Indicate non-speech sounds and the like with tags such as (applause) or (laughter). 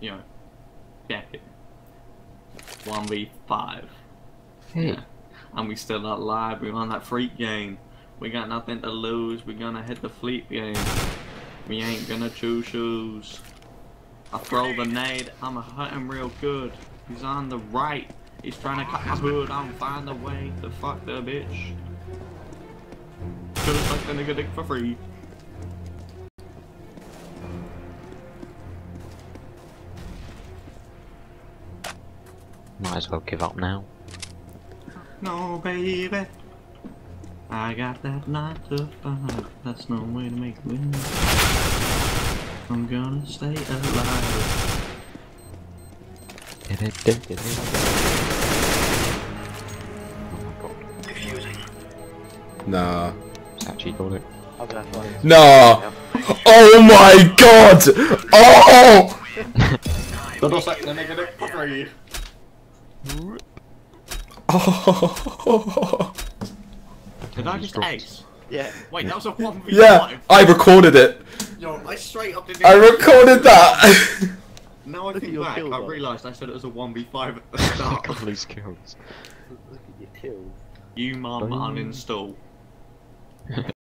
you know, check it. 1v5. Hey, Yeah. And we still not live. We're on that freak game. We got nothing to lose. We're gonna hit the fleet game. We ain't gonna choose shoes. I throw the nade. I'ma hurt him real good. He's on the right. He's trying to cut my hood. I'm find a way to fuck the bitch. Could've sucked the nigga dick for free. Might as well give up now. No, baby. I got that nine to five. That's no way to make a win. I'm gonna stay alive. Nah. It's actually got it. I'll go for it. Nah. Oh my god! Oh! (laughs) (laughs) oh. Did I just ace? Yeah. Wait, that was a 1v5. Yeah, I recorded it. Yo, I straight up did I recorded that. (laughs) Now I think back, kills, I realised I said it was a 1v5 at the (laughs) I start. got these kills. Look at your kills. you mum uninstall.